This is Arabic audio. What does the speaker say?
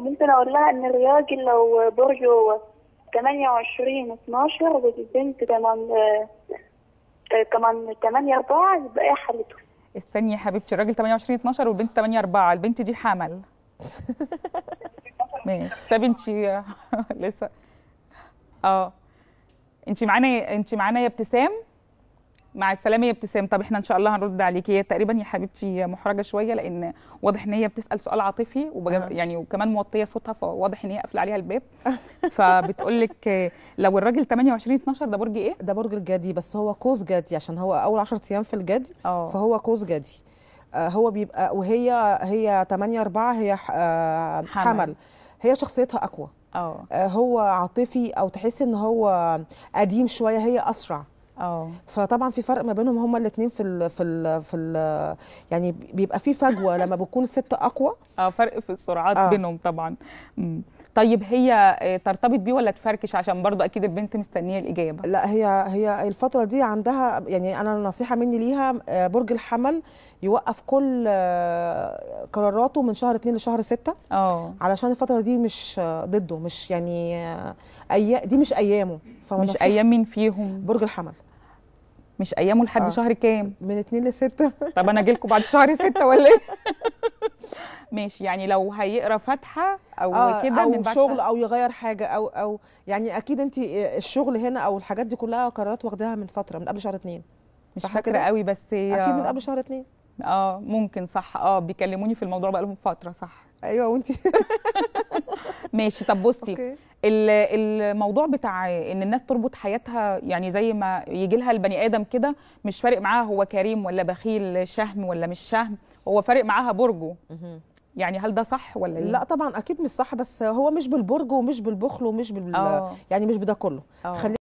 ممكن أقول لها إن الراجل لو برجه 28 12 والبنت كمان آه، كمان 8 4 يبقى إيه حالته استني يا حبيبتي الراجل 28 12 والبنت 8 4 البنت دي حمل. ماشي. طب انت لسه. آه. انت معانا انت معانا يا ابتسام؟ مع السلامة يا ابتسام. طب إحنا إن شاء الله هنرد عليكي هي تقريبا يا حبيبتي محرجة شوية لأن واضح إن هي بتسأل سؤال عاطفي وبج... آه. يعني وكمان موطية صوتها فواضح إن هي قافلة عليها الباب. فبتقول لك لو الراجل 28 12 ده برج إيه؟ ده برج الجدي بس هو قوس جدي عشان هو أول 10 أيام في الجدي آه. فهو قوس جدي. آه، هو بيبقى وهي هي 8 4 هي آه، حمل. حمل. هي شخصيتها أقوى. آه. آه، هو عاطفي أو تحس إن هو قديم شوية هي أسرع. آه فطبعا في فرق ما بينهم هما الاثنين في ال في ال في ال يعني بيبقى في فجوة لما بتكون الست أقوى. آه فرق في السرعات آه. بينهم طبعا. مم. طيب هي آه، ترتبط بيه ولا تفركش؟ عشان برضو أكيد البنت مستنية الإجابة. لا هي هي الفترة دي عندها يعني أنا النصيحة مني ليها آه، برج الحمل يوقف كل آه، قراراته من شهر اتنين لشهر ستة. آه. علشان الفترة دي مش ضده مش يعني أي دي مش أيامه. مش أيام مين فيهم؟ برج الحمل. مش أيامه لحد آه. شهر كام؟ من اتنين لستة. طب أنا أجي لكم بعد شهر ستة ولا إيه؟ ماشي يعني لو هيقرأ فاتحة أو آه، كده من بعد شغل أو يغير حاجة أو أو يعني أكيد أنت الشغل هنا أو الحاجات دي كلها قرارات واخداها من فترة من قبل شهر اتنين. مش صح فاكرة؟ قوي بس أكيد من قبل شهر اتنين. آه ممكن صح. آه بيكلموني في الموضوع بقى لهم فترة صح. أيوه وانت ماشي طب بصي أوكي. ال- الموضوع بتاع إن الناس تربط حياتها يعني زي ما يجي لها البني آدم كده مش فارق معاها هو كريم ولا بخيل شهم ولا مش شهم هو فارق معاها برجه. يعني هل ده صح ولا إيه؟ لا طبعا أكيد مش صح بس هو مش بالبرج ومش بالبخل ومش بال آه. يعني مش بده كله. خلي